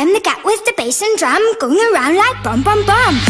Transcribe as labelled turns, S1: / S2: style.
S1: I'm the cat with the bass and drum, going around like bum bum bum.